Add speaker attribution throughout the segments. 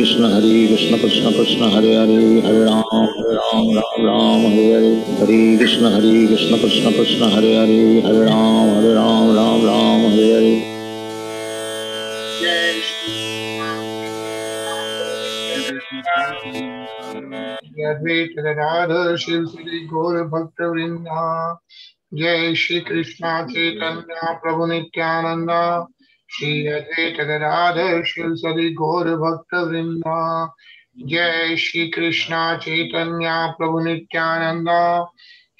Speaker 1: कृष्ण हरे कृष्ण कृष्ण कृष्ण हरे हरे हरे राम हरे राम राम राम हरे हरे हरे कृष्ण हरे कृष्ण कृष्ण कृष्ण हरे हरे हरे राम हरे राम राम राम हरे हरे
Speaker 2: शिव श्री जय श्री कृष्णा चैतन्य प्रभु नित्यानंद श्री अद्वैत गदाधर शिव श्री गौर भक्त वृंदा जय श्री कृष्णा चैतन्य प्रभु नित्यानंद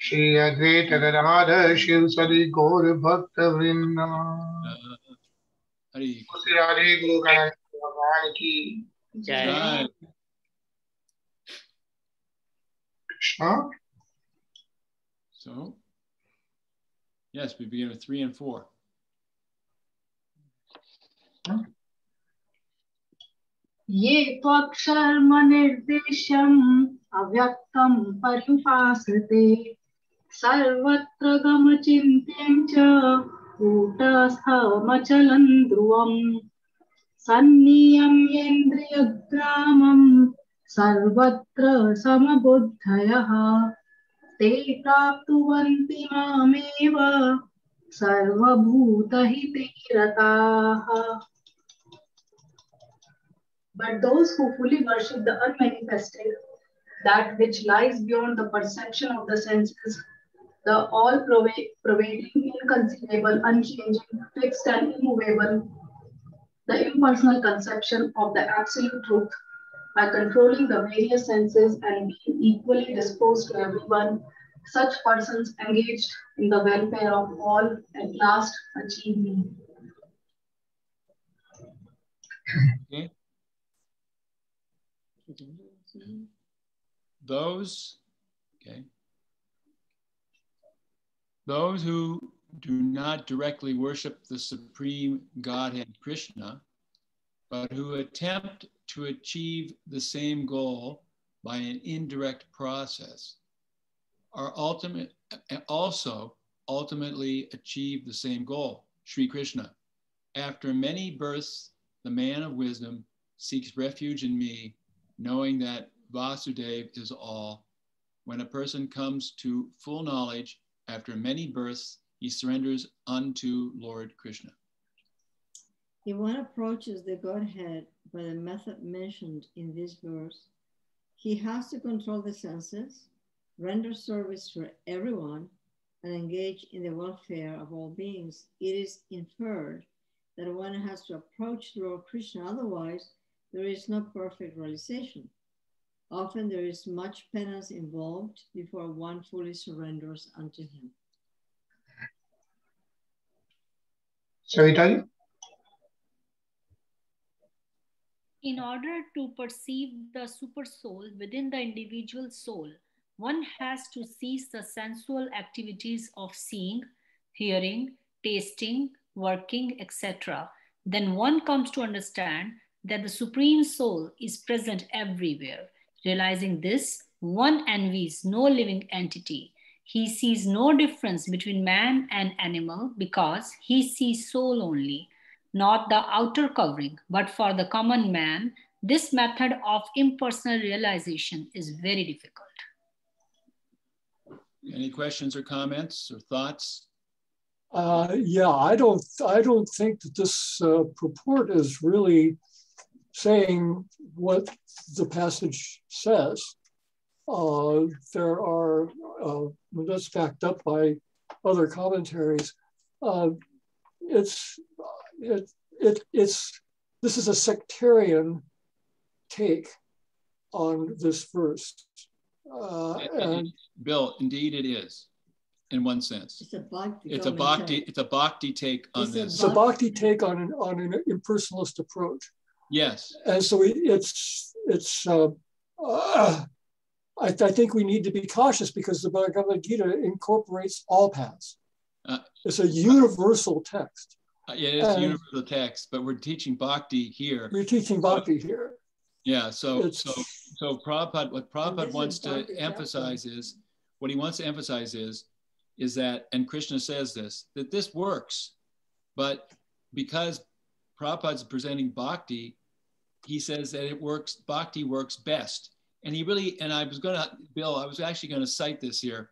Speaker 2: श्री अद्वैत गदाधर शिव श्री गौर भक्त वृंदा
Speaker 3: हरि
Speaker 2: श्री राधे गुरु भगवान की
Speaker 3: जय
Speaker 2: Krishna
Speaker 3: So, yes, we begin with three and four.
Speaker 4: ये त्वक्षर्म निर्देशम् अव्यक्तं पर्युपासते सर्वत्र गमचिन्त्यं च कूटस्थमचलं ध्रुवम्। सन्नियम्येन्द्रियग्रामं सर्वत्र समबुद्धयः। ते प्राप्नुवन्ति मामेव। But those who fully worship the unmanifested, that which lies beyond the perception of the senses, the all pervading, inconceivable, unchanging, fixed, and immovable, the impersonal conception of the absolute truth by controlling the various senses and being equally disposed to everyone, such persons engaged in the welfare of all at last achieve me.
Speaker 3: Okay. Those, okay. Those who do not directly worship the supreme Godhead Krishna, but who attempt to achieve the same goal by an indirect process, are ultimate also ultimately achieve the same goal, Sri Krishna. After many births, the man of wisdom seeks refuge in me, knowing that Vasudev is all. When a person comes to full knowledge after many births, he surrenders unto Lord Krishna.
Speaker 5: If one approaches the Godhead by the method mentioned in this verse, he has to control the senses, render service for everyone, and engage in the welfare of all beings, it is inferred that one has to approach the Lord Krishna, otherwise, there is no perfect realization. Often there is much penance involved before one fully surrenders unto Him.
Speaker 2: Savitali?
Speaker 6: In order to perceive the super soul within the individual soul, one has to cease the sensual activities of seeing, hearing, tasting, working, etc. Then one comes to understand that the Supreme Soul is present everywhere. Realizing this, one envies no living entity. He sees no difference between man and animal because he sees soul only, not the outer covering. But for the common man, this method of impersonal realization is very difficult.
Speaker 3: Any questions or comments or thoughts?
Speaker 7: Uh, yeah, I don't, I don't think that this uh, purport is really saying what the passage says. Uh, there are, uh, that's backed up by other commentaries. Uh, it's, it, it, it's, this is a sectarian take on this verse. Uh, and
Speaker 3: Bill, indeed it is, in one sense.
Speaker 5: It's a bhakti.
Speaker 3: It's a bhakti, it's a bhakti take on
Speaker 5: It's a
Speaker 3: this.
Speaker 7: it's a bhakti take on an, on an impersonalist approach.
Speaker 3: Yes,
Speaker 7: and so it- it's it's uh, uh, I, I think we need to be cautious because the Bhagavad Gita incorporates all paths.
Speaker 3: Uh,
Speaker 7: it's a universal text.
Speaker 3: Uh, yeah, it's a universal text, but we're teaching bhakti here.
Speaker 7: We're teaching bhakti here.
Speaker 3: Yeah, so
Speaker 7: It's-
Speaker 3: so so Prabhupada, what Prabhupada wants to emphasize is, what he wants to emphasize is, is that, and Krishna says this, that this works, but because Prabhupada's presenting bhakti, he says that it works, bhakti works best. And he really, and I was going to, Bill, I was actually going to cite this here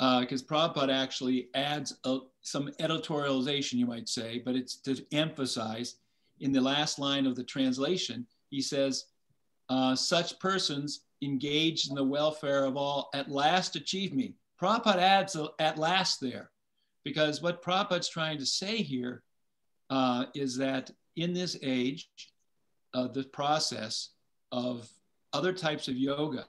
Speaker 3: because uh, Prabhupada actually adds a, some editorialization, you might say, but it's to emphasize in the last line of the translation, he says, uh, such persons engaged in the welfare of all at last achieve me. Prabhupada adds at last there because what Prabhupada's trying to say here uh, is that in this age, uh, the process of other types of yoga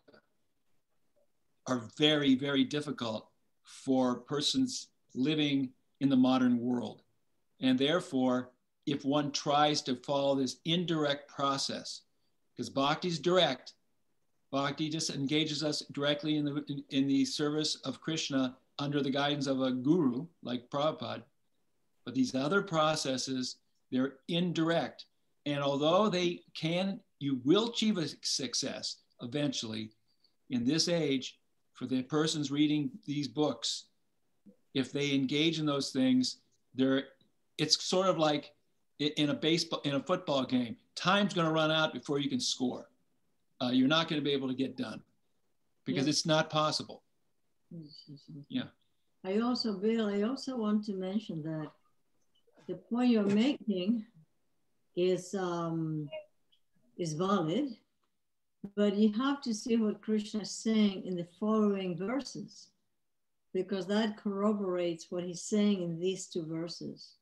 Speaker 3: are very, very difficult for persons living in the modern world. And therefore, if one tries to follow this indirect process, because bhakti is direct, bhakti just engages us directly in the, in, in the service of Krishna under the guidance of a guru like Prabhupada. But these other processes, they're indirect. And although they can, you will achieve a success eventually in this age for the persons reading these books. If they engage in those things, they're, it's sort of like in a baseball, in a football game, time's going to run out before you can score. Uh, you're not going to be able to get done because it's not possible. Yeah.
Speaker 5: I also, Bill, I also want to mention that the point you're making is um, is valid, but you have to see what Krishna is saying in the following verses, because that corroborates what he's saying in these two verses.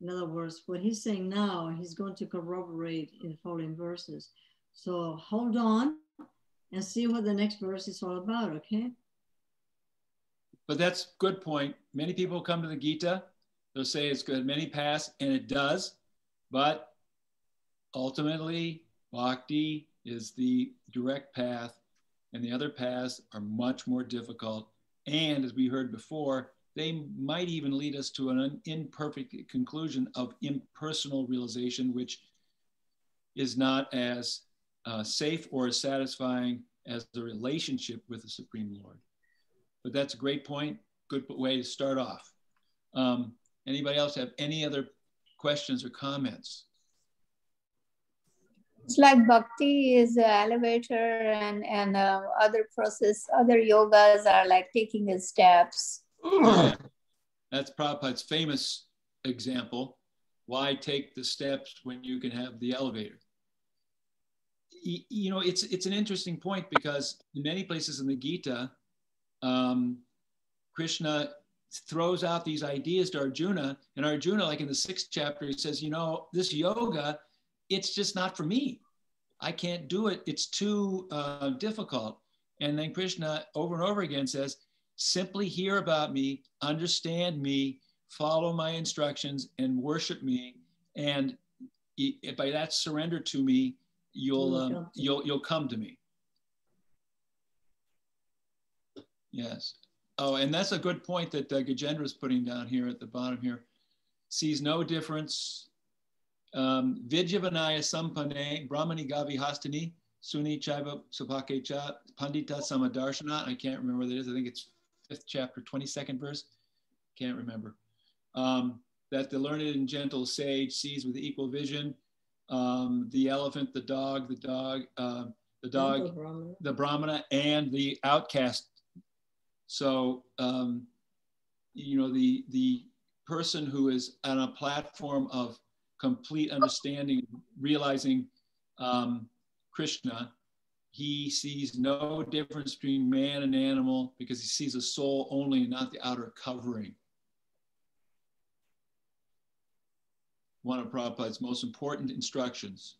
Speaker 5: In other words, what he's saying now, he's going to corroborate in the following verses. So hold on and see what the next verse is all about, okay?
Speaker 3: But that's good point. Many people come to the Gita, they'll say it's good, many pass, and it does, but ultimately, bhakti is the direct path, and the other paths are much more difficult. And as we heard before, they might even lead us to an imperfect conclusion of impersonal realization, which is not as uh, safe or as satisfying as the relationship with the Supreme Lord. But that's a great point. Good way to start off. Um, anybody else have any other questions or comments?
Speaker 8: It's like bhakti is an elevator and, and uh, other process, other yogas are like taking the steps.
Speaker 3: That's Prabhupada's famous example. Why take the steps when you can have the elevator? You know, it's, it's an interesting point because in many places in the Gita, um, Krishna throws out these ideas to Arjuna, and Arjuna, like in the sixth chapter, he says, you know, this yoga, it's just not for me. I can't do it. It's too uh, difficult. And then Krishna over and over again says, simply hear about me, understand me, follow my instructions, and worship me. And by that surrender to me, you'll um, you'll you'll come to me. Yes. Oh, and that's a good point that uh, Gajendra is putting down here at the bottom here. Sees no difference. Um, Vidyavanaya sampane brahmani gavi hastani suni chaiva supake cha pandita samadarshana. I can't remember what it is. I think it's fifth chapter, 22nd verse. Can't remember. Um, that the learned and gentle sage sees with equal vision um, the elephant, the dog, the dog, uh, the dog, the brahmana. the brahmana, and the outcast so, um, you know, the, the person who is on a platform of complete understanding, realizing um, Krishna, he sees no difference between man and animal because he sees a soul only, not the outer covering. One of Prabhupada's most important instructions.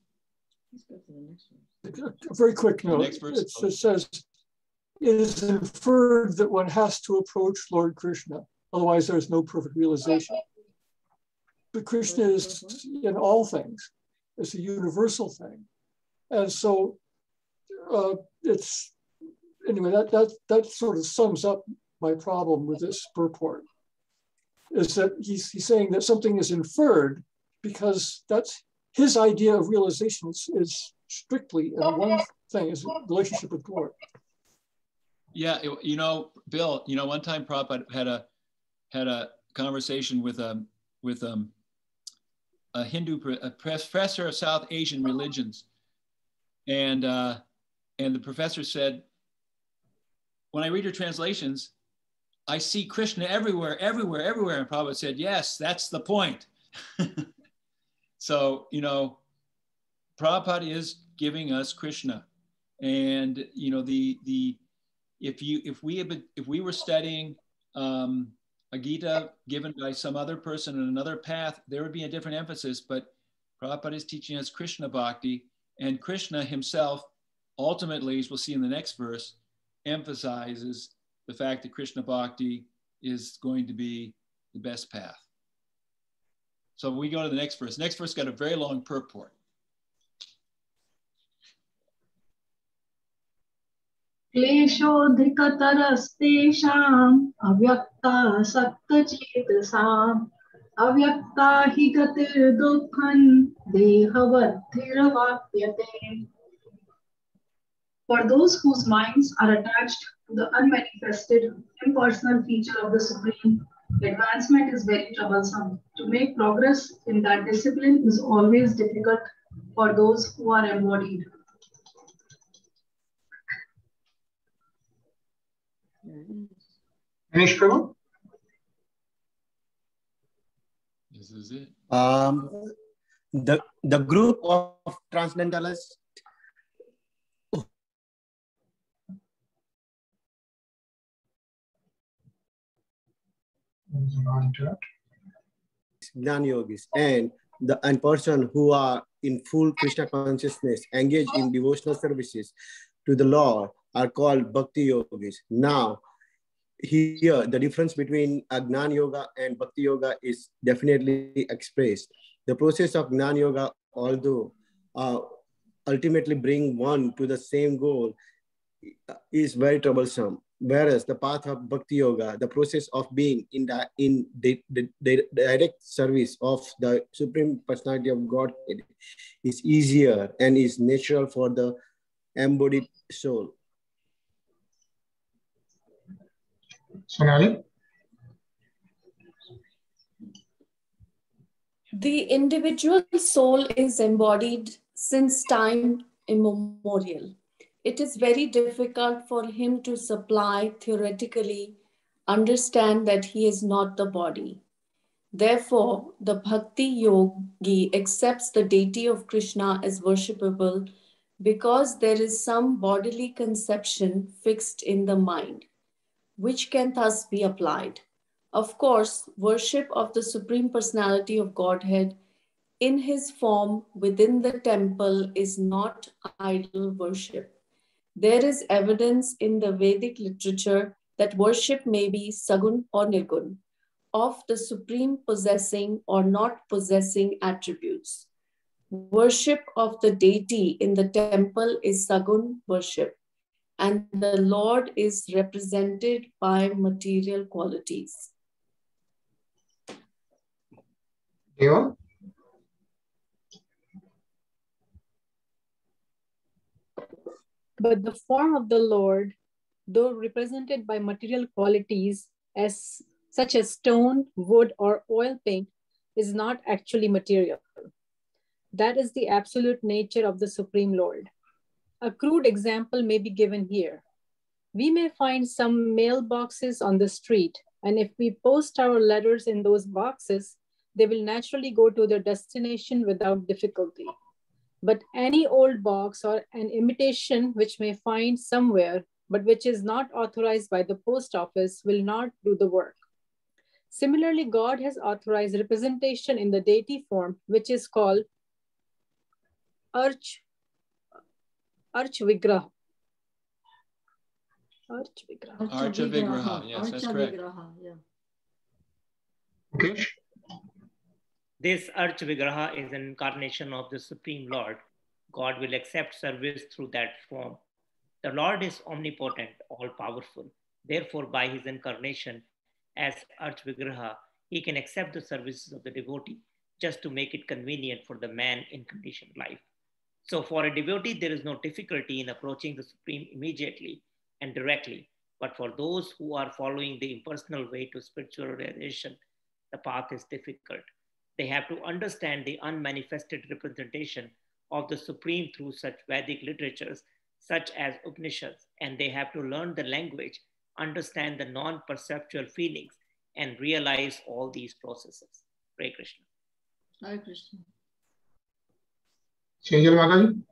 Speaker 7: Let's go to the next one. A very quick note. It says, it is inferred that one has to approach Lord Krishna. Otherwise, there's no perfect realization. But Krishna is in all things, it's a universal thing. And so uh, it's, anyway, that, that, that sort of sums up my problem with this purport is that he's, he's saying that something is inferred because that's his idea of realization is, is strictly in one thing, is relationship with God.
Speaker 3: Yeah, you know, Bill. You know, one time Prabhupada had a had a conversation with um with um a Hindu a professor of South Asian religions, and uh, and the professor said, when I read your translations, I see Krishna everywhere, everywhere, everywhere. And Prabhupada said, yes, that's the point. so you know, Prabhupada is giving us Krishna, and you know the the if you if we have been, if we were studying um, a Gita given by some other person in another path, there would be a different emphasis. But Prabhupada is teaching us Krishna Bhakti, and Krishna himself, ultimately, as we'll see in the next verse, emphasizes the fact that Krishna Bhakti is going to be the best path. So we go to the next verse. Next verse got a very long purport.
Speaker 4: क्लेशोऽधिकतरस्तेषाम् अव्यक्ता सक्तचेतसाम् अव्यक्ता हि गतिर्दुःखम् देहवद्धिरवाप्यते for those whose minds are attached to the unmanifested, impersonal feature of the Supreme, advancement is very troublesome. To make progress in that discipline is always difficult for those who are embodied.
Speaker 2: Manish Prabhu?
Speaker 3: This is it.
Speaker 9: Um, the, the group of transcendentalists Gnan yogis and the and person who are in full Krishna consciousness engaged in devotional services to the Lord are called bhakti yogis. Now, here the difference between Gnan yoga and bhakti yoga is definitely expressed. The process of Gnan yoga, although uh, ultimately bring one to the same goal, is very troublesome. Whereas the path of bhakti yoga, the process of being in the in the, the, the direct service of the supreme personality of God is easier and is natural for the embodied soul.
Speaker 2: Sonali?
Speaker 10: The individual soul is embodied since time immemorial. It is very difficult for him to supply theoretically understand that he is not the body. Therefore, the Bhakti Yogi accepts the deity of Krishna as worshipable because there is some bodily conception fixed in the mind which can thus be applied. Of course, worship of the Supreme Personality of Godhead in his form within the temple is not idol worship. There is evidence in the Vedic literature that worship may be sagun or nirgun, of the Supreme possessing or not possessing attributes. Worship of the deity in the temple is sagun worship and the Lord is represented by material qualities.
Speaker 2: Deva?
Speaker 11: But the form of the Lord, though represented by material qualities as such as stone, wood, or oil paint, is not actually material. That is the absolute nature of the Supreme Lord. A crude example may be given here. We may find some mailboxes on the street, and if we post our letters in those boxes, they will naturally go to their destination without difficulty. But any old box or an imitation which may find somewhere, but which is not authorized by the post office, will not do the work. Similarly, God has authorized representation in the deity form, which is called arch Arch Vigraha. Arch Vigraha.
Speaker 3: Archa Vigraha. Yes, that's correct.
Speaker 5: Vigraha, yeah.
Speaker 2: Okay.
Speaker 12: This Arch Vigraha is an incarnation of the Supreme Lord. God will accept service through that form. The Lord is omnipotent, all powerful. Therefore, by his incarnation as Arch Vigraha, he can accept the services of the devotee just to make it convenient for the man in conditioned life. So for a devotee, there is no difficulty in approaching the Supreme immediately and directly. But for those who are following the impersonal way to spiritual realization, the path is difficult. They have to understand the unmanifested representation of the Supreme through such Vedic literatures, such as Upanishads, and they have to learn the language, understand the non perceptual feelings, and realize all these processes. Hare Krishna.
Speaker 5: Hare Krishna.
Speaker 2: Sejal Mataji?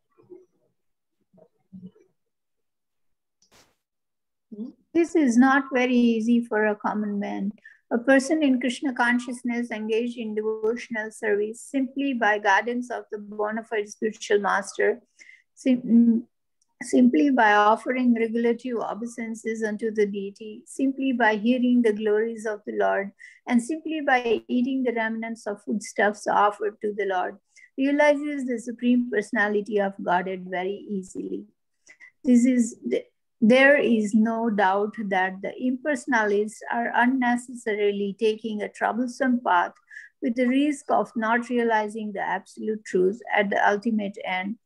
Speaker 2: Hmm?
Speaker 8: This is not very easy for a common man. A person in Krishna consciousness engaged in devotional service simply by guidance of the bona fide spiritual master, sim- simply by offering regulative obeisances unto the deity, simply by hearing the glories of the Lord, and simply by eating the remnants of foodstuffs offered to the Lord, realizes the Supreme Personality of Godhead very easily. This is the, there is no doubt that the impersonalists are unnecessarily taking a troublesome path with the risk of not realizing the absolute truth at the ultimate end.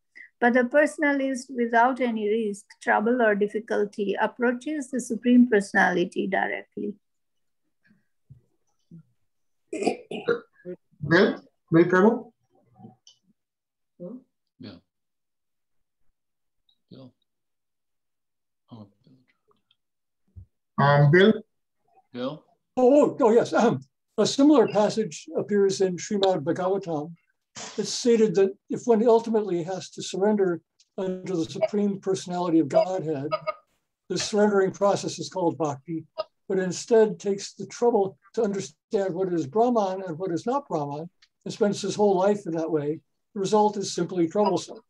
Speaker 8: But the personalist, without any risk, trouble, or difficulty, approaches the Supreme Personality directly.
Speaker 2: Bill. Bill.
Speaker 3: Oh, Bill.
Speaker 2: Um, Bill?
Speaker 3: Bill?
Speaker 7: Oh, oh yes. Um, a similar passage appears in Srimad Bhagavatam. It's stated that if one ultimately has to surrender under the Supreme Personality of Godhead, the surrendering process is called bhakti, but instead takes the trouble to understand what is Brahman and what is not Brahman, and spends his whole life in that way, the result is simply troublesome.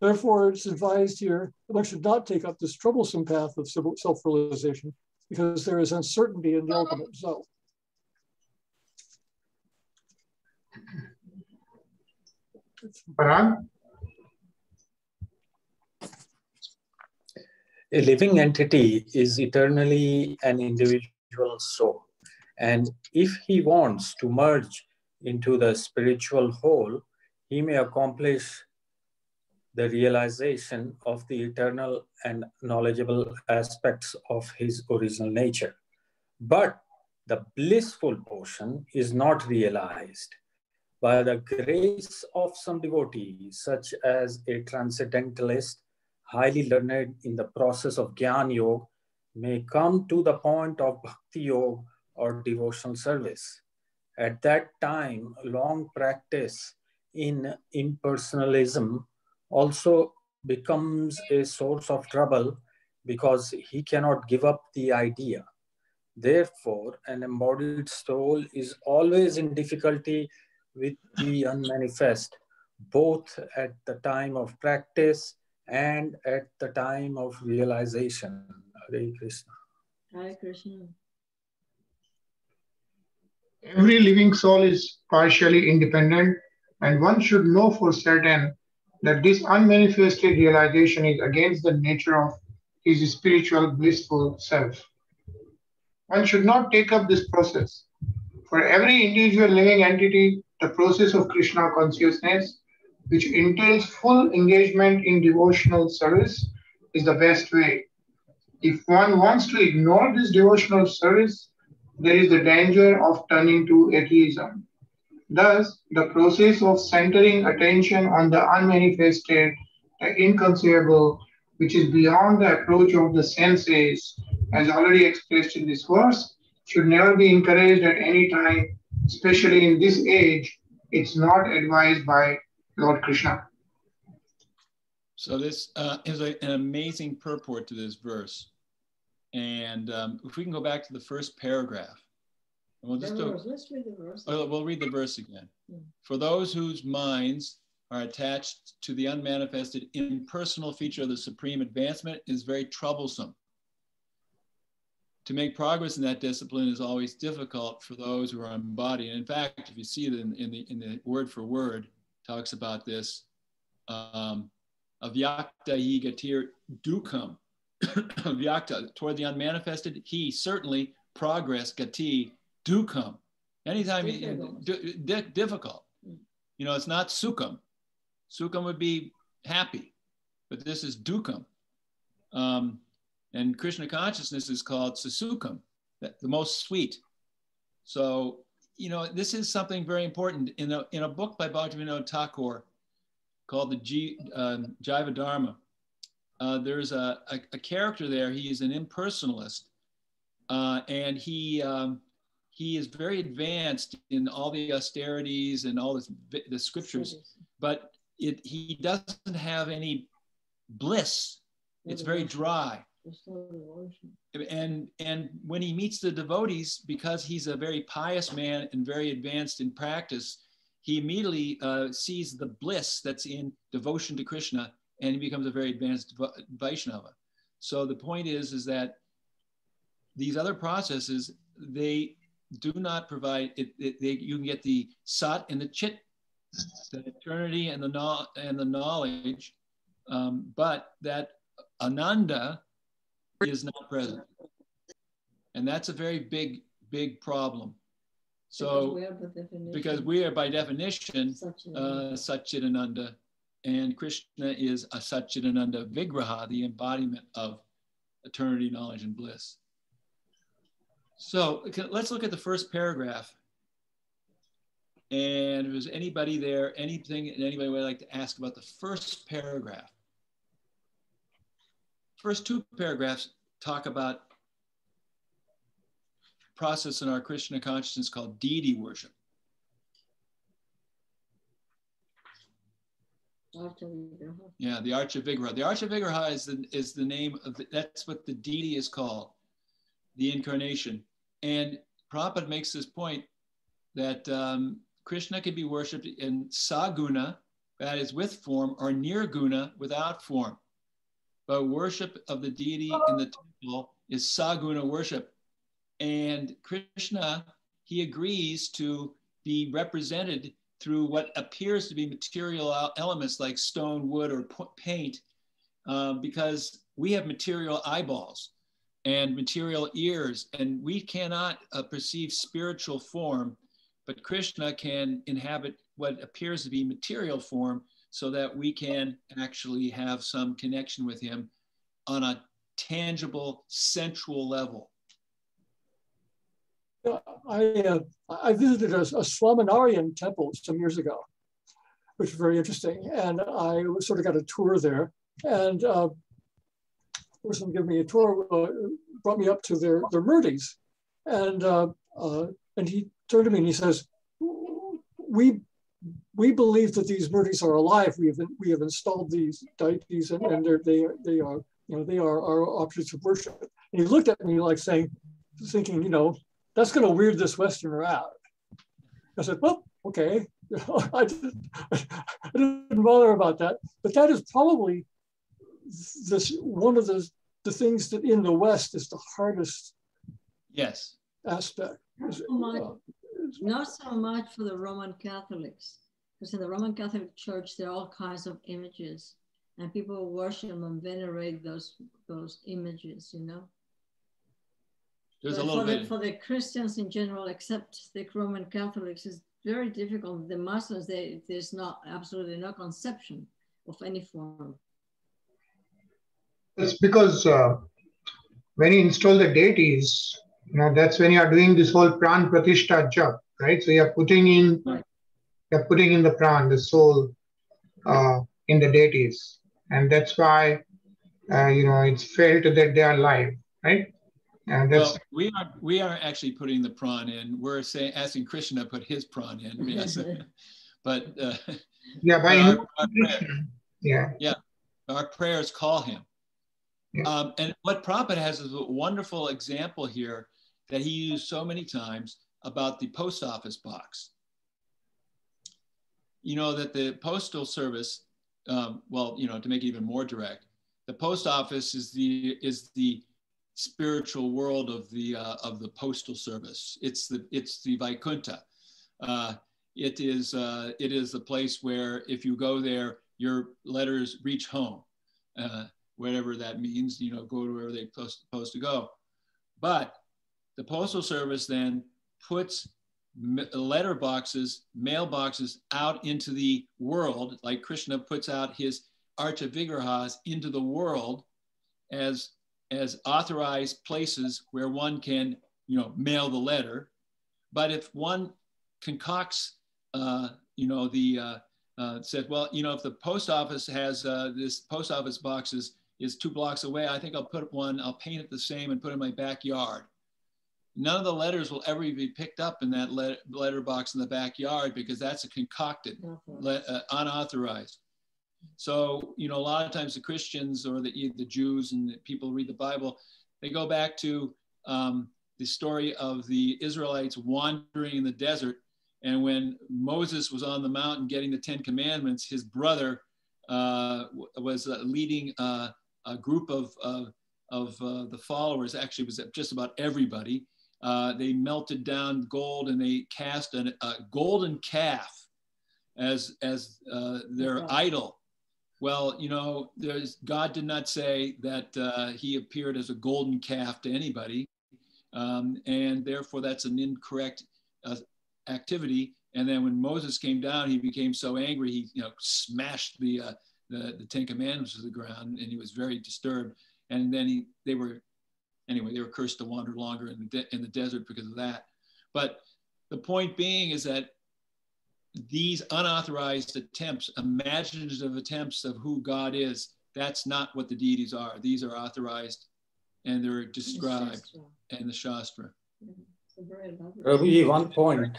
Speaker 7: Therefore, it's advised here that one should not take up this troublesome path of self-realization because there is uncertainty in the ultimate result.
Speaker 2: Parag?
Speaker 13: A living entity is eternally an individual soul. And if he wants to merge into the spiritual whole, he may accomplish the realization of the eternal and knowledgeable aspects of his original nature. But the blissful portion is not realized. By the grace of some devotees, such as a transcendentalist, highly learned in the process of Gyan Yoga, may come to the point of Bhakti Yoga or devotional service. At that time, long practice in impersonalism also becomes a source of trouble because he cannot give up the idea. Therefore, an embodied soul is always in difficulty with the unmanifest, both at the time of practice and at the time of realization. Hare Krishna.
Speaker 5: Hare Krishna.
Speaker 2: Every living soul is partially independent, and one should know for certain that this unmanifested realization is against the nature of his spiritual blissful self. One should not take up this process. For every individual living entity, the process of Krishna consciousness, which entails full engagement in devotional service, is the best way. If one wants to ignore this devotional service, there is the danger of turning to atheism. Thus, the process of centering attention on the unmanifested, the inconceivable, which is beyond the approach of the senses, as already expressed in this verse, should never be encouraged at any time, especially in this age. It's not advised by Lord Krishna.
Speaker 3: So this uh, is a, an amazing purport to this verse. And um, if we can go back to the first paragraph, and we'll just do,
Speaker 5: Let's read the verse.
Speaker 3: we'll read the verse again. For those whose minds are attached to the unmanifested impersonal feature of the supreme advancement is very troublesome. To make progress in that discipline is always difficult for those who are embodied. And in fact, if you see it in, in the, in the word for word, talks about this. Um, avyakta hi gatir dukam. Vyakta, toward the unmanifested, he certainly progress gati dukam. Anytime you- di- di- difficult. You know, it's not sukham. Sukham would be happy, but this is dukam. Um, and Krishna consciousness is called susukham, the most sweet. So you know, this is something very important. In a, in a book by Bhaktivinoda Thakur called the G, um, Jaiva Dharma, uh, there's a, a, a, character there. He is an impersonalist, uh, and he um, he is very advanced in all the austerities and all this, the scriptures, but it, he doesn't have any bliss. It's very dry. And and when he meets the devotees, because he's a very pious man and very advanced in practice, he immediately uh, sees the bliss that's in devotion to Krishna and he becomes a very advanced Vaishnava. So the point is, is that these other processes, they do not provide, it, it, they, you can get the sat and the chit, the eternity and the, no, and the knowledge, um, but that ananda is not present. And that's a very big, big problem. So, because we are by definition, such uh, Satchidananda, and Krishna is a Satchidananda Vigraha, the embodiment of eternity, knowledge, and bliss. So let's look at the first paragraph. And if there's anybody there, anything anybody would like to ask about the first paragraph. First two paragraphs talk about process in our Krishna consciousness called deity worship. Yeah, the Archa Vigraha. The Archa Vigraha is the, is the name of the, that's what the deity is called, the incarnation. And Prabhupada makes this point that um, Krishna can be worshipped in saguna, that is with form, or nirguna, without form. But worship of the deity in the temple is saguna worship. And Krishna, he agrees to be represented through what appears to be material elements like stone, wood, or paint, uh, because we have material eyeballs and material ears, and we cannot uh, perceive spiritual form, but Krishna can inhabit what appears to be material form so that we can actually have some connection with him on a tangible, sensual level.
Speaker 7: I, uh, I visited a, a Swaminarayan temple some years ago, which was very interesting. And I sort of got a tour there. And uh, person gave me a tour, uh, brought me up to their, their murtis. And, uh, uh, and he turned to me and he says, we, we believe that these murtis are alive. We have, we have installed these deities and, and they're, they, are, they are, you know, they are our objects of worship. And he looked at me like saying, thinking, you know, that's going to weird this Westerner out. I said, well, okay. I, didn't, I didn't bother about that. But that is probably this one of the, the things that in the West is the hardest
Speaker 3: yes
Speaker 7: aspect.
Speaker 5: Not so much, uh, not so much for the Roman Catholics, because in the Roman Catholic Church there are all kinds of images, and people worship and venerate those those images. You know.
Speaker 3: There's but a little
Speaker 5: for
Speaker 3: bit.
Speaker 5: The, for the Christians in general, except the Roman Catholics, is very difficult. The Muslims, they, there's not absolutely no conception of any form.
Speaker 2: It's because uh, when you install the deities, you know, that's when you are doing this whole pran pratishta job, right? So you're putting in, you're putting in the pran, the soul, uh, in the deities, and that's why, uh, you know, it's felt that they are alive, right? And
Speaker 3: well, we are we are actually putting the pran in. We're saying asking Krishna to put his pran in. Yes, but uh,
Speaker 2: yeah, by
Speaker 3: our, our
Speaker 2: yeah,
Speaker 3: yeah, our prayers call him. Um, and what Prabhupada has is a wonderful example here that he used so many times about the post office box. You know that the postal service, um, well, you know, to make it even more direct, the post office is the is the spiritual world of the uh, of the postal service. It's the it's the Vaikuntha. Uh, it is uh, it is the place where if you go there, your letters reach home, uh, whatever that means. You know, go to wherever they're supposed to go. But the postal service then puts letter boxes, mail boxes out into the world, like Krishna puts out his Archa Vigrahas into the world as as authorized places where one can, you know, mail the letter. But if one concocts, uh, you know, the uh, uh, said, well, you know, if the post office has uh, this post office box is, two blocks away, I think I'll put one, I'll paint it the same and put it in my backyard. None of the letters will ever be picked up in that letter, letter box in the backyard because that's a concocted, uh, unauthorized. So, you know, a lot of times the Christians or the, the Jews and the people read the Bible, they go back to um, the story of the Israelites wandering in the desert. And when Moses was on the mountain getting the Ten Commandments, his brother uh, was uh, leading uh, a group of, of uh, the followers, actually, it was just about everybody. Uh, they melted down gold and they cast an, a golden calf as, as uh, their idol. Well, you know, there's, God did not say that he appeared as a golden calf to anybody. Um, and therefore that's an incorrect uh, activity. And then when Moses came down, he became so angry, he you know smashed the, uh, the, the Ten Commandments to the ground, and he was very disturbed. And then he, they were, anyway, they were cursed to wander longer in the, in the desert because of that. But the point being is that these unauthorized attempts, imaginative attempts of who God is, that's not what the deities are. These are authorized and they're described in the Shastra.
Speaker 13: Ravi, one point.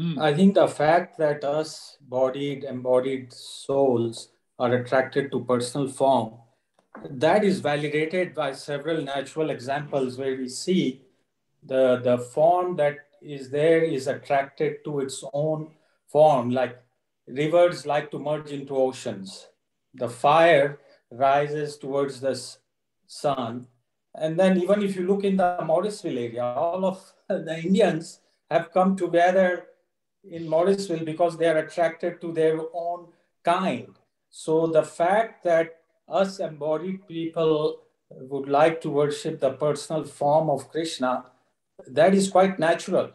Speaker 3: Hmm.
Speaker 13: I think the fact that us bodied, embodied souls are attracted to personal form, that is validated by several natural examples where we see the, the form that is there is attracted to its own form, like rivers like to merge into oceans. The fire rises towards the sun. And then even if you look in the Morrisville area, all of the Indians have come together in Morrisville because they are attracted to their own kind. So the fact that us embodied people would like to worship the personal form of Krishna, that is quite natural.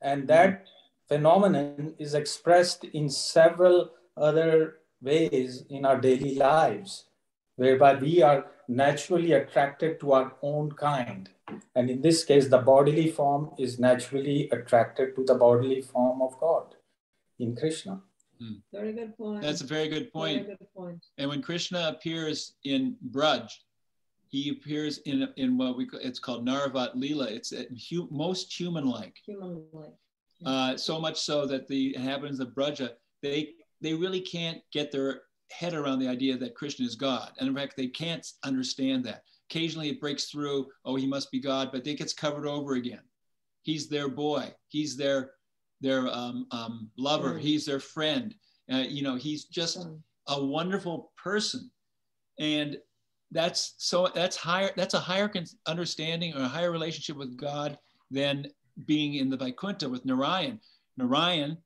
Speaker 13: And that phenomenon is expressed in several other ways in our daily lives, whereby we are naturally attracted to our own kind. And in this case, the bodily form is naturally attracted to the bodily form of God in Krishna.
Speaker 3: Hmm.
Speaker 5: Very good point.
Speaker 3: That's a very good point.
Speaker 5: Very good point.
Speaker 3: And when Krishna appears in Braj, he appears in in what we call, it's called Naravat Lila. It's a hu- most human-like.
Speaker 5: Human-like.
Speaker 3: Uh, so much so that the inhabitants of Braja they they really can't get their head around the idea that Krishna is God. And in fact, they can't understand that. Occasionally it breaks through, oh, he must be God, but it gets covered over again. He's their boy. He's their their um, um, lover.
Speaker 5: Mm.
Speaker 3: He's their friend. Uh, you know, he's just a wonderful person. And that's so that's higher that's a higher understanding or a higher relationship with God than being in the Vaikuntha with Narayan. Narayan,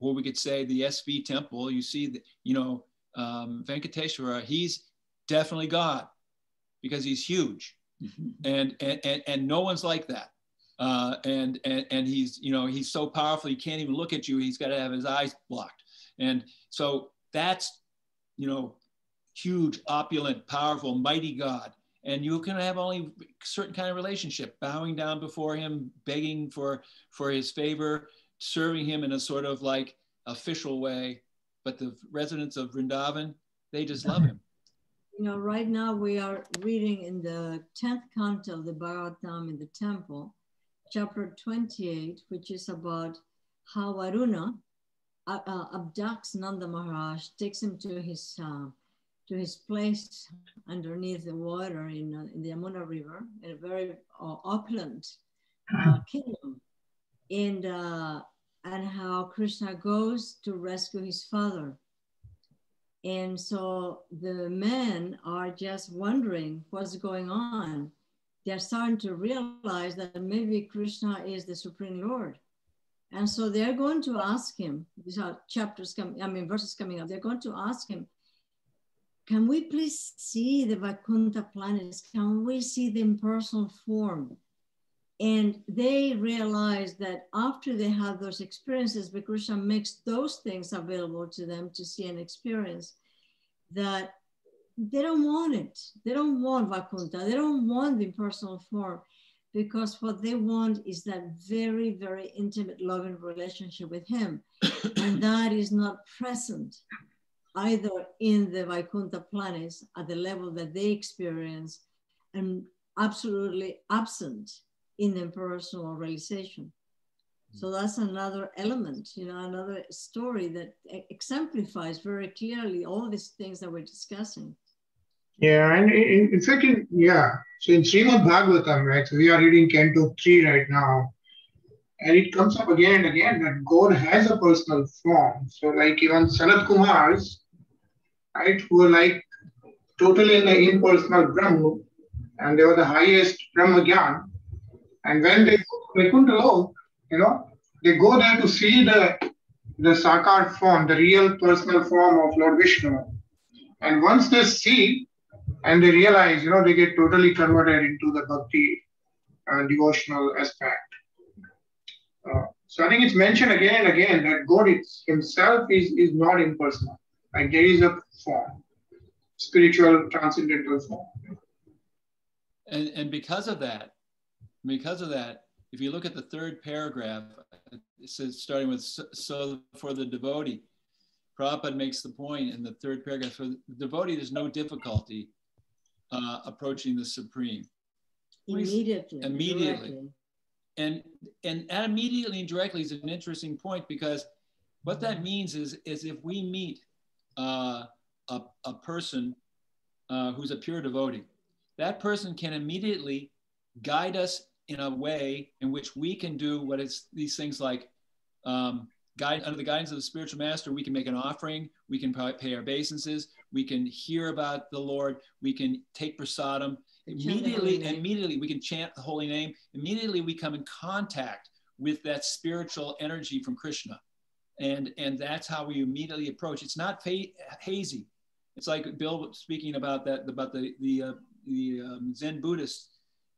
Speaker 3: or we could say the SV temple, you see that, you know, um, Venkateshwara, he's definitely God because he's huge. and, and, and, and no one's like that. Uh, and, and, and he's, you know, he's so powerful, he can't even look at you. He's got to have his eyes blocked. And so that's, you know, huge, opulent, powerful, mighty God. And you can have only certain kind of relationship, bowing down before him, begging for, for his favor, serving him in a sort of like official way. But the residents of Vrindavan, they just love him.
Speaker 5: You know, right now we are reading in the 10th canto of the Bhagavatam in the temple, chapter 28, which is about how Varuna uh, uh, abducts Nanda Maharaj, takes him to his uh, to his place underneath the water in, uh, in the Yamuna River, in a very uh, opulent uh, kingdom, and uh, and how Krishna goes to rescue his father. And so the men are just wondering what's going on. They're starting to realize that maybe Krishna is the Supreme Lord. And so they're going to ask him, these are chapters coming, I mean, verses coming up, they're going to ask him, can we please see the Vaikuntha planets? Can we see the impersonal form? And they realize that after they have those experiences, but Krishna makes those things available to them to see and experience, that they don't want it. They don't want Vaikuntha. They don't want the impersonal form because what they want is that very, very intimate, loving relationship with Him. and that is not present either in the Vaikuntha planets at the level that they experience and absolutely absent in the personal realization. So mm. that's another element, you know, another story that exemplifies very clearly all these things that we're discussing.
Speaker 2: Yeah, and in, in fact, in, yeah. So in Srimad Bhagavatam, right? So we are reading Canto 3 right now. And it comes up again and again that God has a personal form. So, like even Sanat Kumars, right, who were like totally in the impersonal Brahma, and they were the highest Brahma Gyan. And when they go to you know, they go there to see the the Sakar form, the real personal form of Lord Vishnu. And once they see and they realize, you know, they get totally converted into the bhakti uh, devotional aspect. Uh, so I think it's mentioned again and again that God is, himself is, is not impersonal. Like there is a form, spiritual transcendental form.
Speaker 3: And, and because of that, because of that, if you look at the third paragraph, it says starting with so for the devotee, Prabhupada makes the point in the third paragraph for the devotee, there's no difficulty uh, approaching the supreme.
Speaker 5: Immediately.
Speaker 3: Immediately. Directly. And and immediately and directly is an interesting point because what that means is is if we meet uh, a, a person uh, who's a pure devotee, that person can immediately guide us in a way in which we can do what is these things like um, guide under the guidance of the spiritual master, we can make an offering, we can pay our obeisances, we can hear about the Lord, we can take prasadam. Immediately, immediately we can chant the holy name. Immediately we come in contact with that spiritual energy from Krishna. And, and that's how we immediately approach. It's not fa- hazy. It's like Bill speaking about that, about the, the, uh, the um, Zen Buddhist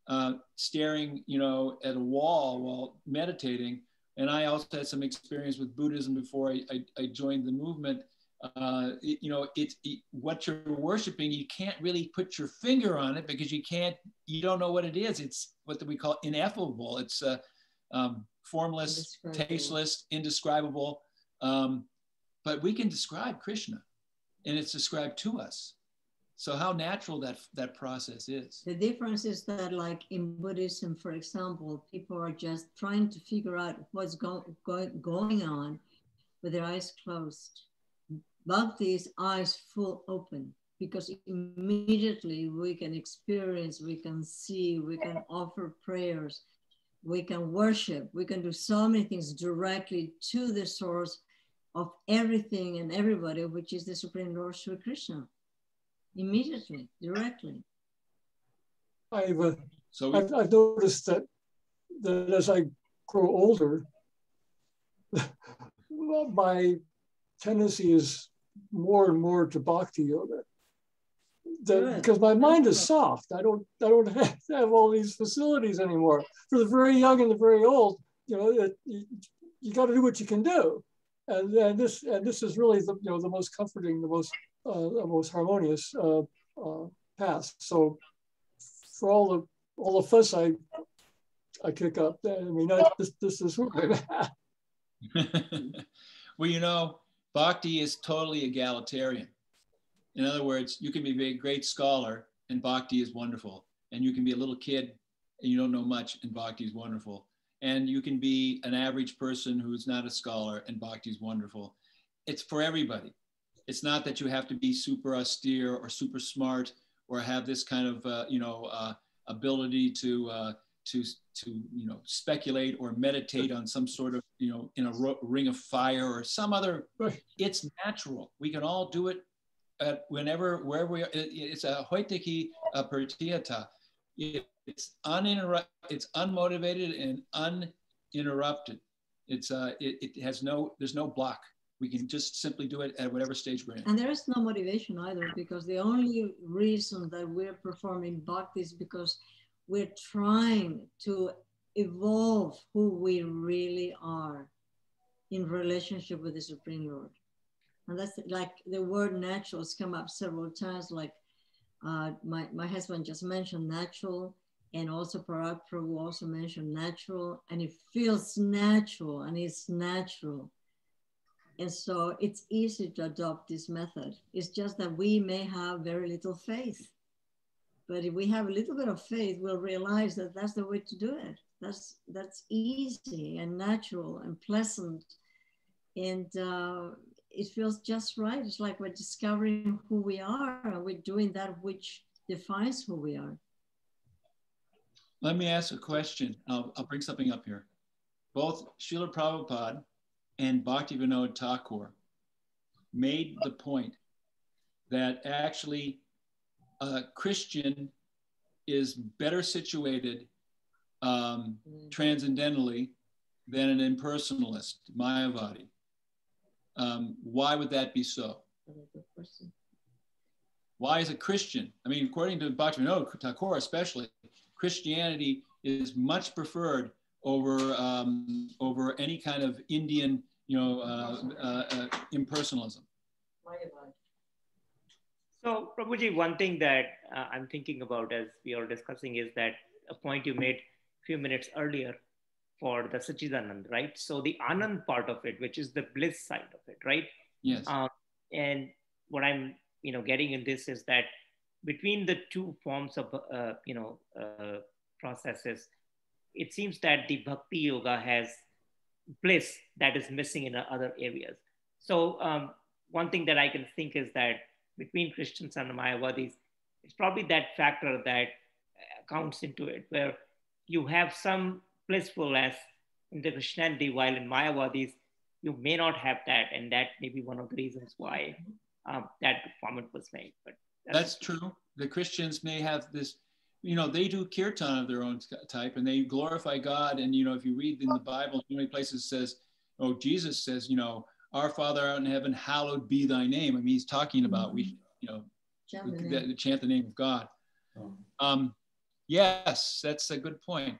Speaker 3: uh, staring, you know, at a wall while meditating and I also had some experience with Buddhism before I, I, I joined the movement. Uh, it, you know, it's it, what you're worshiping. You can't really put your finger on it because you can't. You don't know what it is. It's what we call ineffable. It's uh, um, formless, tasteless, indescribable. Um, but we can describe Krishna, and it's described to us. So how natural that that process is.
Speaker 5: The difference is that, like in Buddhism, for example, people are just trying to figure out what's go, go, going on with their eyes closed. Bhakti is eyes full open because immediately we can experience, we can see, we can offer prayers, we can worship, we can do so many things directly to the source of everything and everybody, which is the Supreme Lord Sri Krishna immediately, directly.
Speaker 7: I've, uh, so we, I've, I've, noticed that, that as I grow older, my tendency is more and more to bhakti yoga. That, because my mind is soft. I don't I don't have, have, all these facilities anymore. For the very young and the very old, you know, it, you, you got to do what you can do, and, and this and this is really the you know the most comforting, the most uh, most harmonious uh, uh, path. So for all the all the fuss I I kick up, I mean I, this this is
Speaker 3: well, you know, bhakti is totally egalitarian. In other words, you can be a great scholar and bhakti is wonderful, and you can be a little kid and you don't know much and bhakti is wonderful. And you can be an average person who's not a scholar and bhakti is wonderful. It's for everybody. It's not that you have to be super austere or super smart or have this kind of uh, you know uh, ability to uh, to to you know speculate or meditate on some sort of you know in a ro- ring of fire or some other. Right. It's natural. We can all do it at whenever wherever we are. It, it's a hoitiki pratiyata. It, it's uninterrupted. It's unmotivated and uninterrupted. It's uh, it, it has no. There's no block we can just simply do it at whatever stage we're in.
Speaker 5: And there is no motivation either because the only reason that we're performing bhakti is because we're trying to evolve who we really are in relationship with the Supreme Lord. And that's like the word natural has come up several times, like uh, my, my husband just mentioned natural, And also Parag Prabhu also mentioned natural, and it feels natural, and it's natural. And so it's easy to adopt this method. It's just that we may have very little faith. But if we have a little bit of faith, we'll realize that that's the way to do it. That's that's easy and natural and pleasant, and uh, it feels just right. It's like we're discovering who we are, and we're doing that which defines who we are.
Speaker 3: Let me ask a question. I'll, I'll bring something up here. Both Srila Prabhupada and Bhakti Bhaktivinoda Thakur made the point that actually a Christian is better situated um, transcendentally than an impersonalist, Mayavadi. Um, why would that be so? Why is a Christian? I mean, according to Bhakti Bhaktivinoda Thakur especially, Christianity is much preferred over um, over any kind of Indian, you know, uh, uh, uh, impersonalism.
Speaker 12: So, Prabhuji, one thing that uh, I'm thinking about as we are discussing is that a point you made a few minutes earlier for the Sachidanand, right? So the Anand part of it, which is the bliss side of it, right?
Speaker 3: Yes.
Speaker 12: Um, and what I'm, you know, getting in this is that between the two forms of, uh, you know, uh, processes, it seems that the Bhakti Yoga has bliss that is missing in other areas. So um, one thing that I can think is that between Christians and the Mayavadis, it's probably that factor that counts into it, where you have some blissfulness in the Christianity, while in Mayavadis, you may not have that. And that may be one of the reasons why um, that comment was made. But
Speaker 3: that's, that's true. The Christians may have this, you know, they do kirtan of their own type and they glorify God. And, you know, if you read in the Bible, many places says, oh, Jesus says, you know, our Father out in heaven, hallowed be thy name. I mean, he's talking about we, you know, chant the, name. chant the name of God. Oh. Um, yes, that's a good point.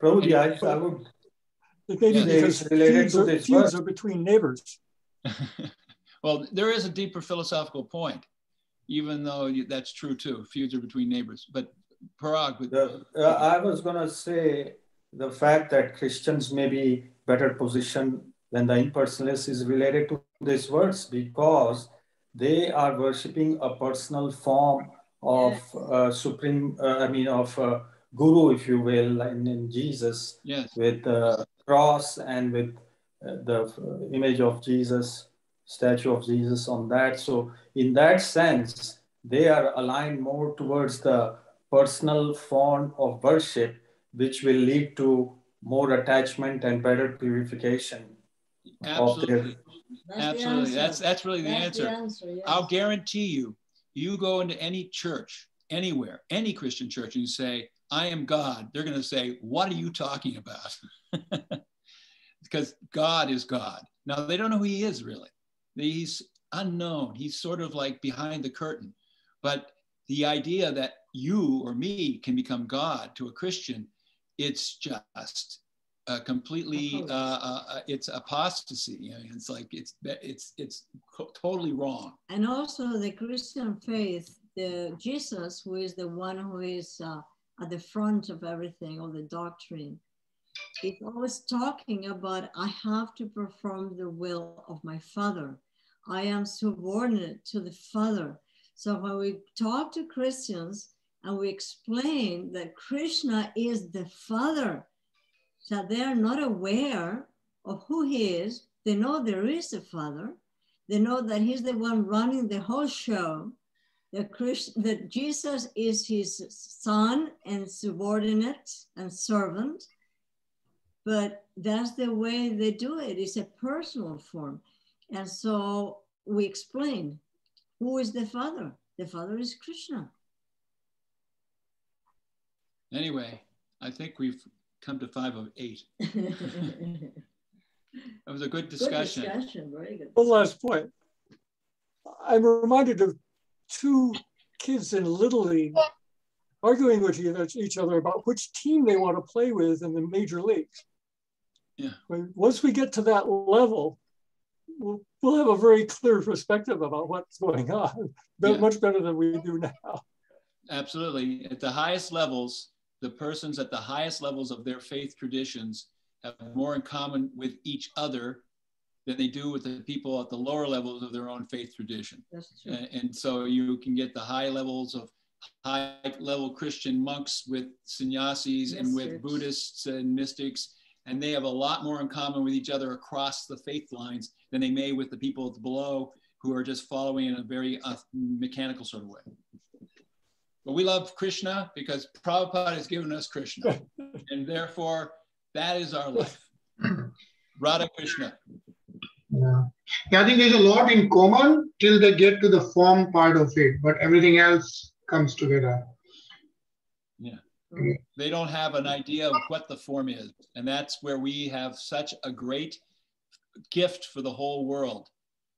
Speaker 13: Probably, I, I would.
Speaker 7: Maybe yeah, because feuds, are, feuds are between neighbors.
Speaker 3: well, there is a deeper philosophical point, even though that's true too. Feuds are between neighbors. But Parag.
Speaker 13: The, uh, I was going to say the fact that Christians may be better positioned than the impersonalist is related to this verse because they are worshipping a personal form of uh, supreme, uh, I mean, of uh, guru, if you will, in, in Jesus,
Speaker 3: yes.
Speaker 13: with the cross and with uh, the image of Jesus, statue of Jesus on that. So, in that sense, they are aligned more towards the personal form of worship, which will lead to more attachment and better purification
Speaker 3: Absolutely. That's Absolutely. That's that's really the that's answer. The answer yes. I'll guarantee you, you go into any church, anywhere, any Christian church, and you say, I am God, they're going to say, What are you talking about? because God is God. Now, they don't know who He is really. He's unknown. He's sort of like behind the curtain. But the idea that you or me can become God to a Christian, it's just uh, completely uh, uh, uh, it's apostasy. It's like it's it's it's totally wrong.
Speaker 5: And also the Christian faith, the Jesus, who is the one who is uh, at the front of everything, all the doctrine, is always talking about I have to perform the will of my Father. I am subordinate to the Father. So when we talk to Christians and we explain that Krishna is the Father so they are not aware of who he is. They know there is a father. They know that he's the one running the whole show. That, Christ, that Jesus is his son and subordinate and servant. But that's the way they do it. It's a personal form. And so we explain who is the father? The father is Krishna.
Speaker 3: Anyway, I think we've come to 508. it was a good discussion.
Speaker 5: Good discussion, very good.
Speaker 7: One last point. I'm reminded of two kids in Little League arguing with each other about which team they want to play with in the major leagues.
Speaker 3: Yeah.
Speaker 7: Once we get to that level, we'll, we'll have a very clear perspective about what's going on, yeah. much better than we do now.
Speaker 3: Absolutely. At the highest levels, the persons at the highest levels of their faith traditions have more in common with each other than they do with the people at the lower levels of their own faith tradition.
Speaker 5: That's.
Speaker 3: And, and so you can get the high levels of high level Christian monks with sannyasis and with
Speaker 5: Mystics.
Speaker 3: Buddhists and mystics, and they have a lot more in common with each other across the faith lines than they may with the people below who are just following in a very uh, mechanical sort of way. But we love Krishna because Prabhupada has given us Krishna, and therefore that is our life. Radha Krishna.
Speaker 2: Yeah. yeah, I think there's a lot in common till they get to the form part of it, but everything else comes together.
Speaker 3: Yeah. They don't have an idea of what the form is. And that's where we have such a great gift for the whole world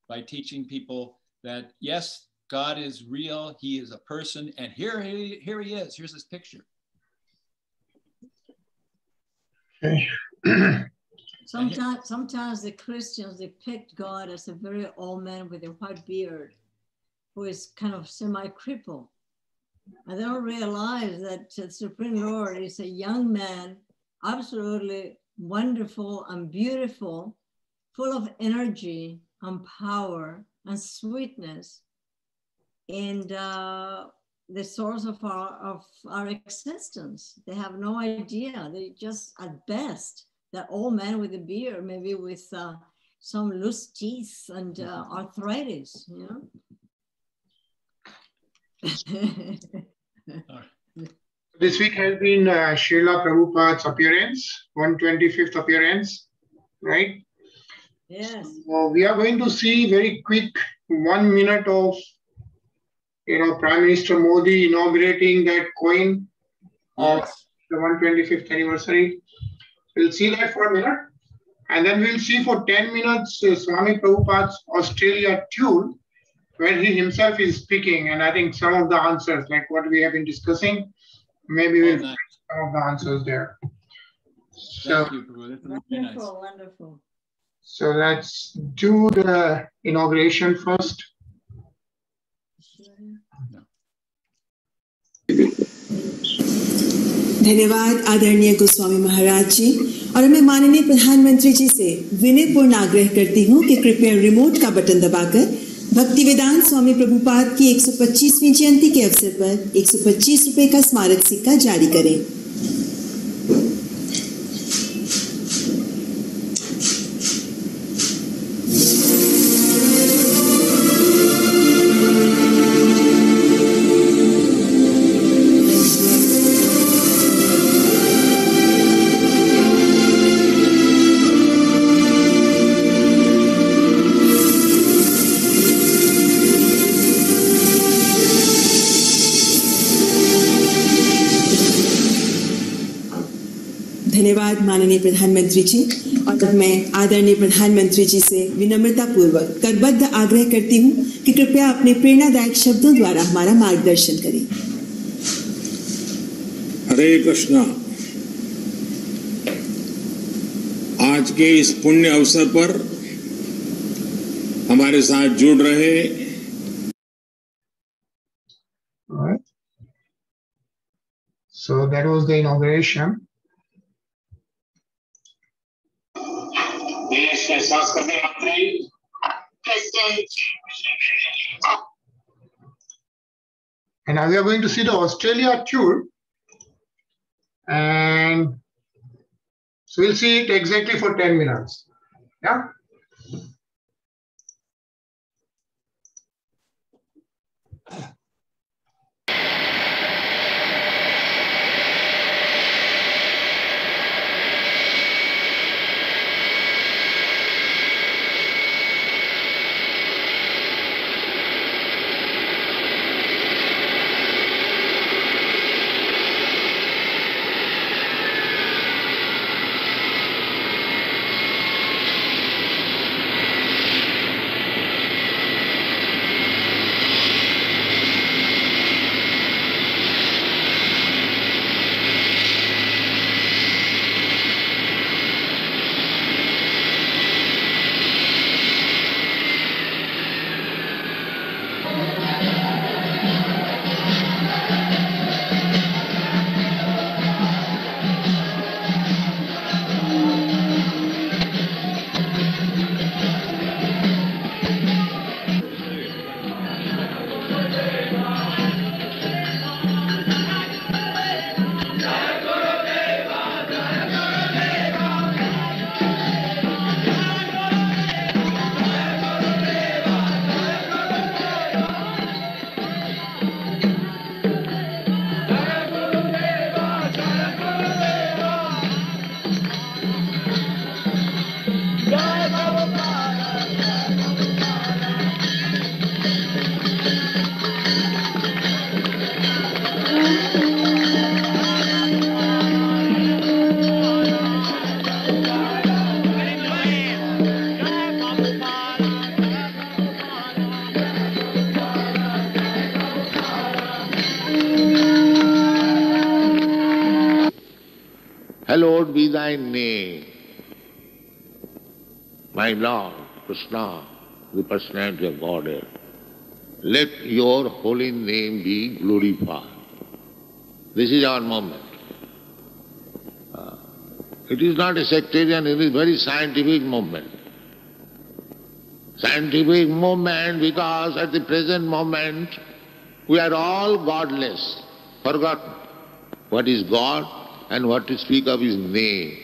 Speaker 3: by teaching people that, yes, God is real, He is a person, and here he, here he is. Here's his picture.
Speaker 2: Okay.
Speaker 5: Sometimes, sometimes the Christians depict God as a very old man with a white beard who is kind of semi-crippled. And they don't realize that the Supreme Lord is a young man, absolutely wonderful and beautiful, full of energy and power and sweetness, and uh, the source of our of our existence. They have no idea. They just at best that old man with a beard, maybe with uh, some loose teeth and uh, arthritis, you know.
Speaker 2: This week has been uh, Srila Prabhupada's appearance, 125th appearance, right?
Speaker 5: yes.
Speaker 2: So we are going to see very quick one minute of, you know, Prime Minister Modi inaugurating that coin of
Speaker 3: Yes.
Speaker 2: the 125th anniversary. We'll see that for a minute. And then we'll see for 10 minutes uh, Swami Prabhupada's Australia tour, where he himself is speaking. And I think some of the answers, like what we have been discussing, maybe
Speaker 3: Oh,
Speaker 2: we'll
Speaker 3: nice.
Speaker 2: find some of the answers there. So,
Speaker 3: Thank you, Prabhu. That's really nice.
Speaker 5: Wonderful, wonderful.
Speaker 2: so let's do the inauguration first.
Speaker 14: धन्यवाद आदरणीय गोस्वामी महाराज जी और मैं माननीय प्रधानमंत्री जी से विनयपूर्ण आग्रह करती हूँ कि कृपया रिमोट का बटन दबाकर भक्ति वेदांत स्वामी प्रभुपाद की 125वीं जयंती के अवसर पर 125 रुपए का स्मारक सिक्का जारी करें। धन्यवाद माननीय प्रधानमंत्री जी और अब मैं आदरणीय प्रधानमंत्री जी से विनम्रता पूर्वक करबद्ध आग्रह करती हूँ कि कृपया अपने प्रेरणादायक शब्दों द्वारा हमारा मार्गदर्शन करें
Speaker 15: हरे कृष्णा आज के इस पुण्य अवसर पर हमारे साथ जुड़ रहे
Speaker 2: right. So that was the inauguration.
Speaker 16: संस्कृति मंत्री
Speaker 2: And now we are going to see the Australia tour. And so we'll see it exactly for 10 minutes. Yeah.
Speaker 1: Thy name. My Lord, Krishna, the personality of Godhead, let your holy name be glorified. This is our moment. Uh, it is not a sectarian, it is very scientific movement. Scientific movement because at the present moment we are all godless, forgotten what is God and what to speak of His name.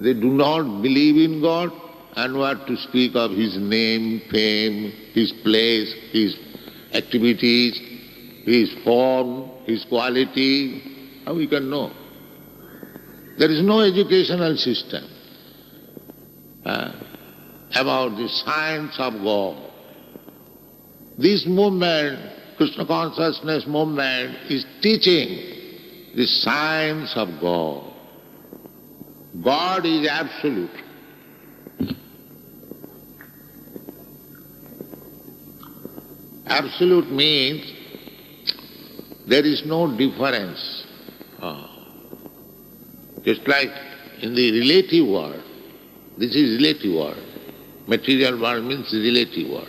Speaker 1: They do not believe in God and what to speak of His name, fame, His place, His activities, His form, His quality. How we can know? There is no educational system uh, about the science of God. This movement, Krishna consciousness movement, is teaching the science of God. God is absolute. Absolute means there is no difference. Ah. Just like in the relative world, this is relative world. Material world means relative world.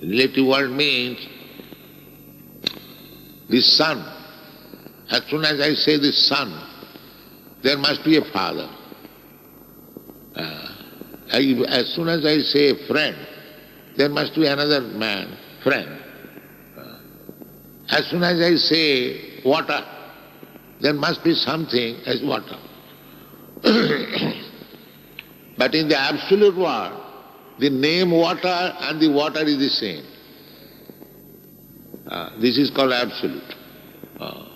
Speaker 1: Relative world means the sun. As soon as I say the son, there must be a father. Uh, as soon as I say friend, there must be another man, friend. Uh, as soon as I say water, there must be something as water. but in the absolute world, the name water and the water is the same. Uh, this is called absolute. Uh,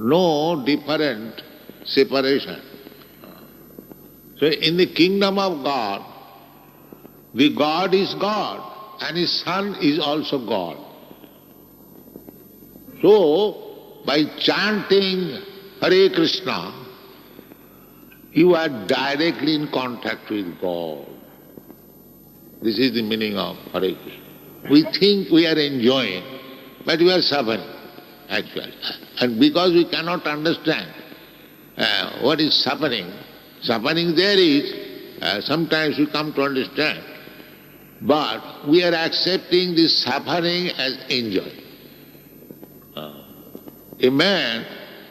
Speaker 1: no different separation. So in the kingdom of God, the God is God and his son is also God. So by chanting Hare Krishna, you are directly in contact with God. This is the meaning of Hare Krishna. We think we are enjoying, but we are suffering, actually. And because we cannot understand uh, what is suffering, suffering there is, uh, sometimes we come to understand, but we are accepting this suffering as enjoy. Uh, a man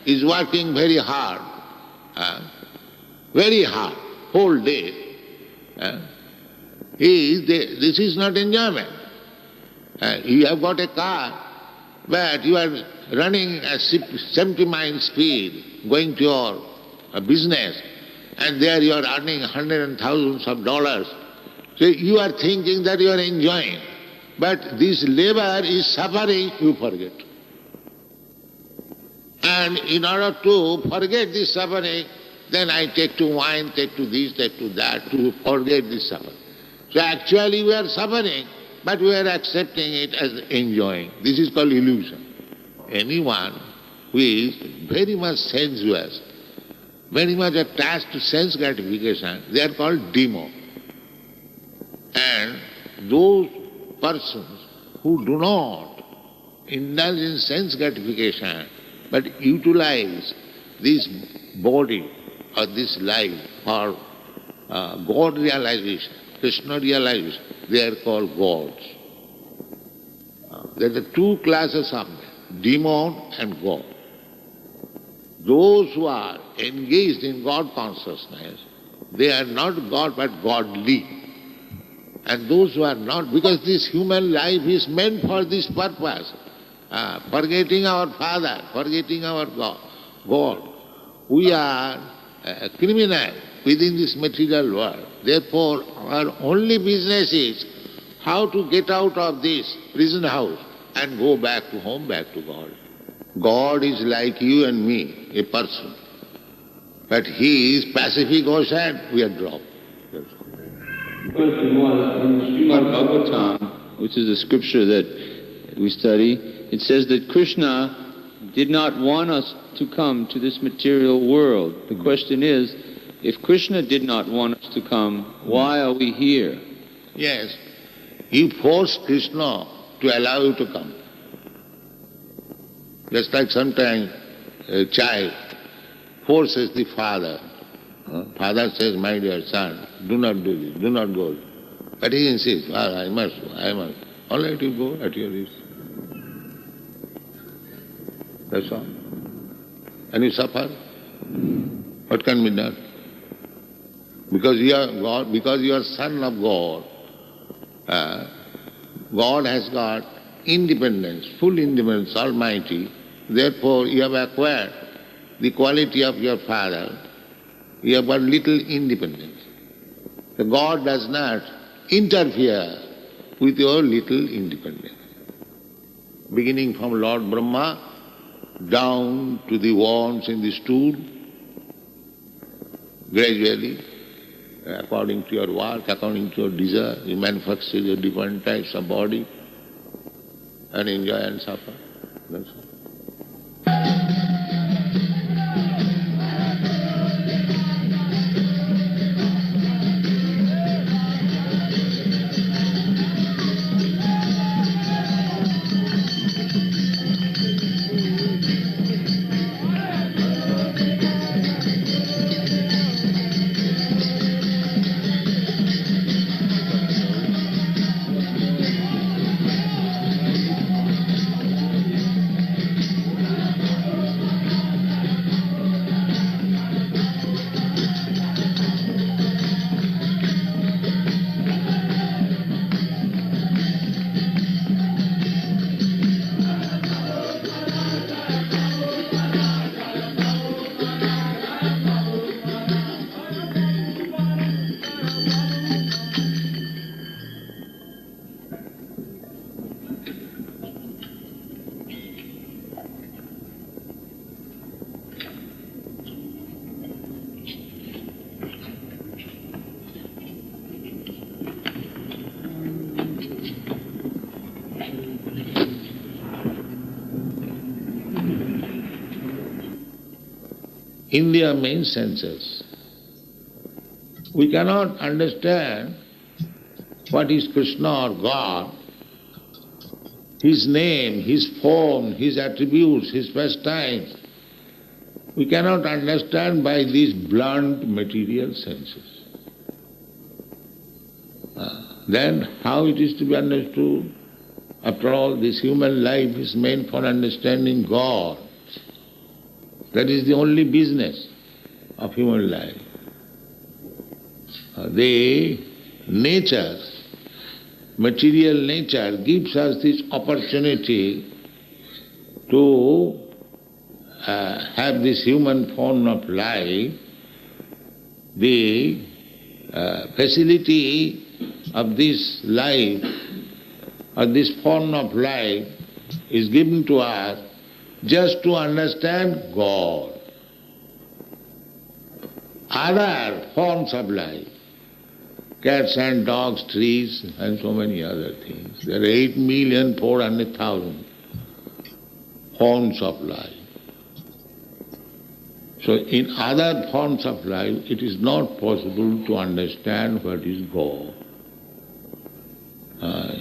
Speaker 1: is working very hard, uh, very hard, whole day. Uh, he is the, this is not enjoyment. You have got a car, but you are running at 70 miles speed, going to your uh, business, and there you are earning hundreds and thousands of dollars. So you are thinking that you are enjoying, but this labor is suffering, you forget. And in order to forget this suffering, then I take to wine, take to this, take to that, to forget this suffering. So actually we are suffering, but we are accepting it as enjoying. This is called illusion. Anyone who is very much sensuous, very much attached to sense gratification, they are called demo. And those persons who do not indulge in sense gratification, but utilize this body or this life for uh, God realization, Krishna realization, they are called gods. Uh, there are two classes of men, demon and God. Those who are engaged in God consciousness, they are not God but godly. And those who are not, because this human life is meant for this purpose, uh, forgetting our Father, forgetting our God, God. We are uh, criminal within this material world. Therefore, our only business is how to get out of this prison house and go back to home, back to God. God is like you and me, a person. But He is Pacific Ocean, we are dropped.
Speaker 17: question was, in Bhagavatam, which is a scripture that we study, it says that Krishna did not want us to come to this material world. The question is, if Krishna did not want us to come, why are we here?
Speaker 1: Yes, He forced Krishna to allow you to come. Just like sometimes a child forces the father. Father says, my dear son, do not do this, do not go. But he insists, well, I must, I must. All right, you go at your risk. That's all. And you suffer. What can be done? Because you are God, because you are son of God, uh, God has got independence, full independence, almighty. Therefore, you have acquired the quality of your father. You have got little independence. The God does not interfere with your little independence. Beginning from Lord Brahma down to the worms in the stool, gradually, according to your work, according to your desire, you manufacture your different types of body and enjoy and suffer. That's all. In their main senses. We cannot understand what is Krishna or God, his name, his form, his attributes, his pastimes. We cannot understand by these blunt material senses. Uh, then how it is to be understood? After all, this human life is meant for understanding God. That is the only business of human life. Uh, the nature, material nature gives us this opportunity to uh, have this human form of life, the uh, facility of this life, or this form of life is given to us just to understand God. Other forms of life, cats and dogs, trees, and so many other things. There are eight million four hundred thousand forms of life. So in other forms of life, it is not possible to understand what is God. Uh,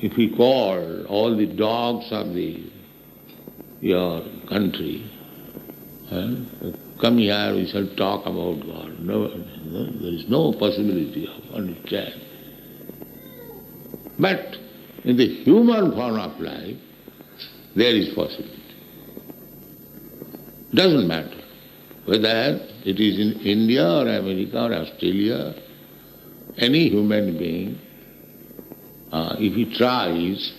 Speaker 1: if we call all the dogs of the your country, uh, come here, we shall talk about God. No, no, there is no possibility of understanding. But in the human form of life, there is possibility. Doesn't matter whether it is in India or America or Australia, any human being, uh, if he tries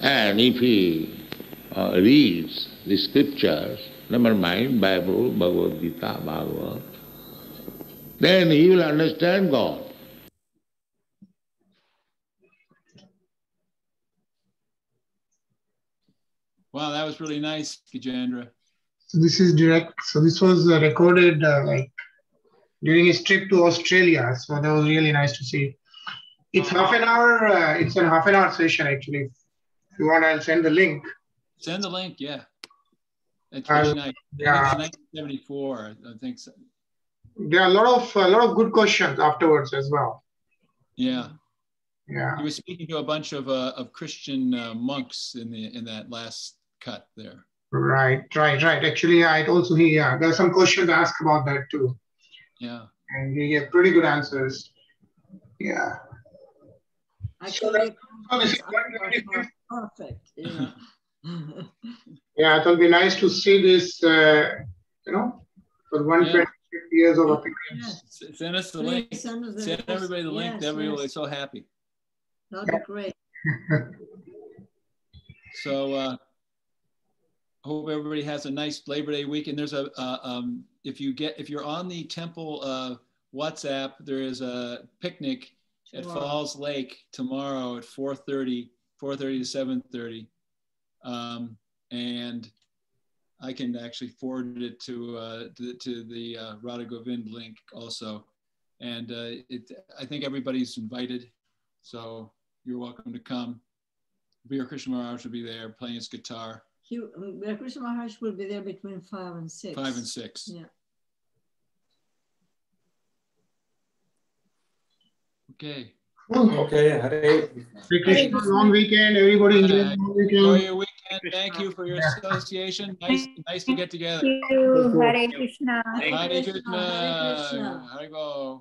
Speaker 1: and if he uh, reads the scriptures, never mind Bible, Bhagavad Gita, Bhagavad, then he will understand God.
Speaker 3: Wow, that was really nice, Gajendra.
Speaker 2: So this is direct. So this was uh, recorded uh, like during his trip to Australia. So that was really nice to see. It's half an hour. Uh, it's a half an hour session actually. If you want, I'll send the link.
Speaker 3: Send the link, yeah. It's really nice.
Speaker 2: yeah.
Speaker 3: 1974, I think. So.
Speaker 2: There are a lot of a lot of good questions afterwards as well.
Speaker 3: Yeah.
Speaker 2: Yeah.
Speaker 3: He was speaking to a bunch of uh, of Christian uh, monks in the in that last cut there.
Speaker 2: Right, right, right. Actually, I also hear, yeah, there's some questions asked about that too.
Speaker 3: Yeah.
Speaker 2: And you get pretty good answers. Yeah.
Speaker 5: Actually,
Speaker 2: so this is one-
Speaker 5: perfect. You know?
Speaker 2: Yeah, it will be nice to see this, uh, you know, for 126 years of appearance.
Speaker 3: S- Send us the
Speaker 5: Please
Speaker 3: link.
Speaker 5: send the
Speaker 3: Send everybody the link.
Speaker 5: Yes,
Speaker 3: Everybody will be so happy.
Speaker 5: That'd be great.
Speaker 3: So uh, hope everybody has a nice Labor Day weekend. There's a uh, um, if you get if you're on the temple uh, WhatsApp, there is a picnic at Falls Lake tomorrow at 4:30, 4:30 to 7:30, um, and I can actually forward it to uh, to, to the uh, Radha Govind link also, and uh, it I think everybody's invited, so you're welcome to come. Veer Krishna Maharaj will be there playing his guitar.
Speaker 5: He, uh, Krishna Maharaj will be there between five and six.
Speaker 3: Five and six.
Speaker 5: Yeah.
Speaker 3: Okay.
Speaker 13: Hmm, okay, Hare.
Speaker 2: Hare Krishna, long weekend. Everybody enjoy the long
Speaker 3: Enjoy your weekend. Thank you for your association. Nice, nice to get together.
Speaker 8: Thank you. Hare Krishna.
Speaker 3: Hare
Speaker 5: Hare
Speaker 3: Krishna.
Speaker 5: Krishna.
Speaker 3: Hare Go.